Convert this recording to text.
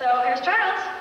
So here's Charles.